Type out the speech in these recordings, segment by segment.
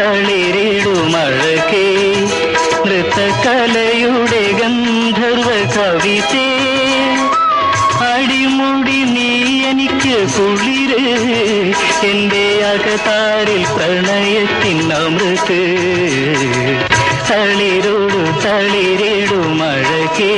തളിരിടുമഴകേ നൃത്തകലയുടെ ഗന്ധർവ കവിതേ. അടിമുടി നീ എനിക്ക് കുളിര് എന്റെ അകതാരിൽ പ്രണയത്തിൻ അമൃത്. തളിരോടു തളിരിടുമഴകേ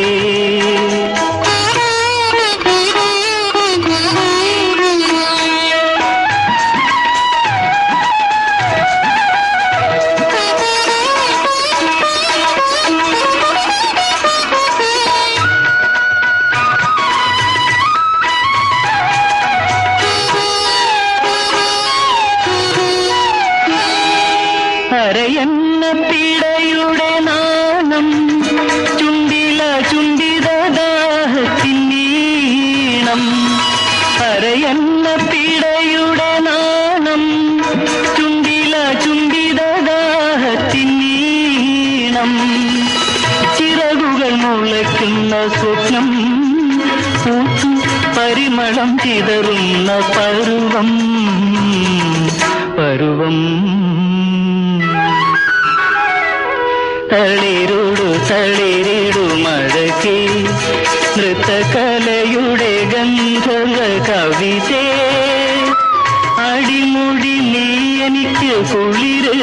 അരയന്ന പിടയുടെ നാണം ചുണ്ടില ചുണ്ടിതദാഹത്തിനീണം അരയന്ന പിടയുടെ നാണം ചുണ്ടില ചുണ്ടിതദാഹത്തിനീണം ചിറകുകൾ മുളയ്ക്കുന്ന സ്വപ്നം പൂത്തു പരിമളം ചിതറുന്ന പരുവം. പരുവം തളിരുടു തളിരിടു മഴകേ നൃത്തകലയുടെ ഗന്ധർവ കവിതേ അടിമുടി നീ എനിക്ക് കുളിര്.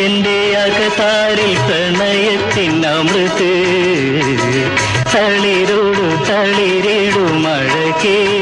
എന്റെ അകതാരിൽ പ്രണയത്തിൻ അമൃത്. തളിരോടു തളിരിടു മഴകേ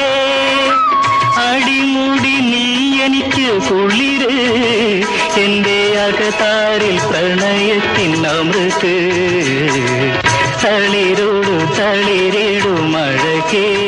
അടിമുടി നീ എനിക്ക് കുളിര്. എന്റെ അകതാരിൽ പ്രണയത്തിൻ അമൃത്. തളിരോടു തളിരിടും മഴകേ.